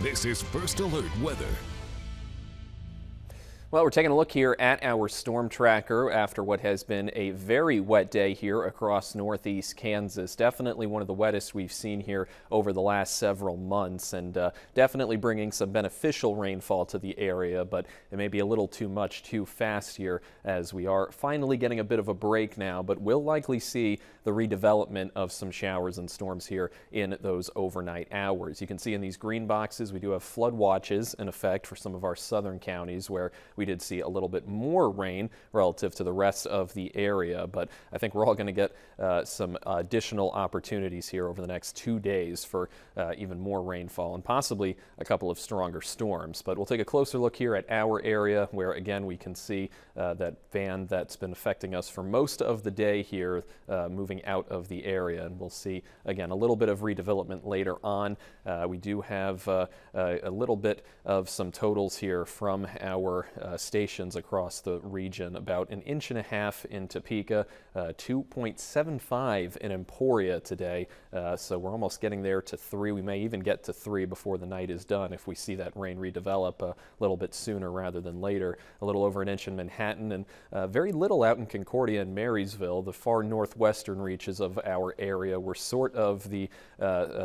This is First Alert Weather. Well, we're taking a look here at our storm tracker after what has been a very wet day here across northeast Kansas. Definitely one of the wettest we've seen here over the last several months and uh, definitely bringing some beneficial rainfall to the area, but it may be a little too much too fast here as we are finally getting a bit of a break now, but we'll likely see the redevelopment of some showers and storms here in those overnight hours. You can see in these green boxes we do have flood watches in effect for some of our southern counties where we did see a little bit more rain relative to the rest of the area, but I think we're all going to get uh, some additional opportunities here over the next two days for uh, even more rainfall and possibly a couple of stronger storms. But we'll take a closer look here at our area where again we can see uh, that van that's been affecting us for most of the day here uh, moving out of the area and we'll see again a little bit of redevelopment later on. Uh, we do have uh, a little bit of some totals here from our uh, stations across the region, about an inch and a half in Topeka, uh, 2.75 in Emporia today. Uh, so we're almost getting there to three. We may even get to three before the night is done if we see that rain redevelop a little bit sooner rather than later. A little over an inch in Manhattan and very little out in Concordia and Marysville, the far northwestern reaches of our area. We're sort of the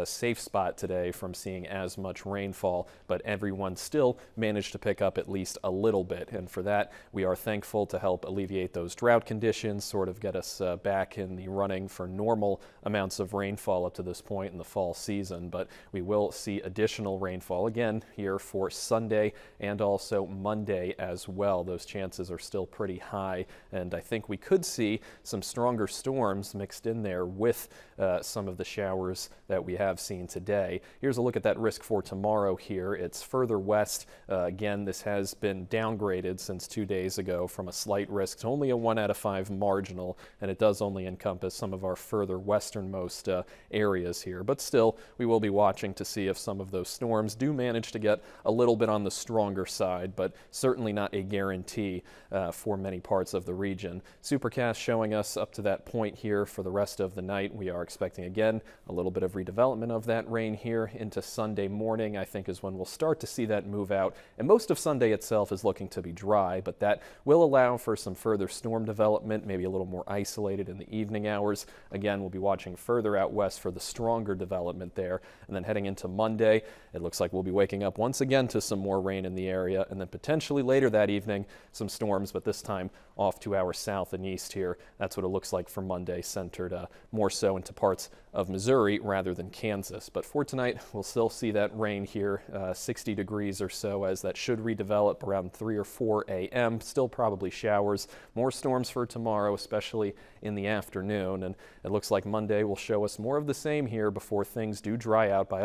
safe spot today from seeing as much rainfall, but everyone still managed to pick up at least a little bit bit. And for that, we are thankful to help alleviate those drought conditions, sort of get us uh, back in the running for normal amounts of rainfall up to this point in the fall season. But we will see additional rainfall again here for Sunday and also Monday as well. Those chances are still pretty high. And I think we could see some stronger storms mixed in there with uh, some of the showers that we have seen today. Here's a look at that risk for tomorrow here. It's further west. Uh, again, this has been downgraded since two days ago from a slight risk to only a 1 out of 5 marginal, and it does only encompass some of our further westernmost uh, areas here. But still, we will be watching to see if some of those storms do manage to get a little bit on the stronger side, but certainly not a guarantee uh, for many parts of the region. Supercast showing us up to that point here for the rest of the night. We are expecting again a little bit of redevelopment of that rain here into Sunday morning, I think is when we'll start to see that move out. And most of Sunday itself is looking to be dry, but that will allow for some further storm development, maybe a little more isolated in the evening hours. Again, we'll be watching further out west for the stronger development there. And then heading into Monday, it looks like we'll be waking up once again to some more rain in the area, and then potentially later that evening, some storms, but this time off to our south and east here. That's what it looks like for Monday, centered uh, more so into parts of Missouri rather than Kansas. But for tonight, we'll still see that rain here, uh, 60 degrees or so, as that should redevelop around 3 or 4 a.m. Still probably showers. More storms for tomorrow, especially in the afternoon. And it looks like Monday will show us more of the same here before things do dry out by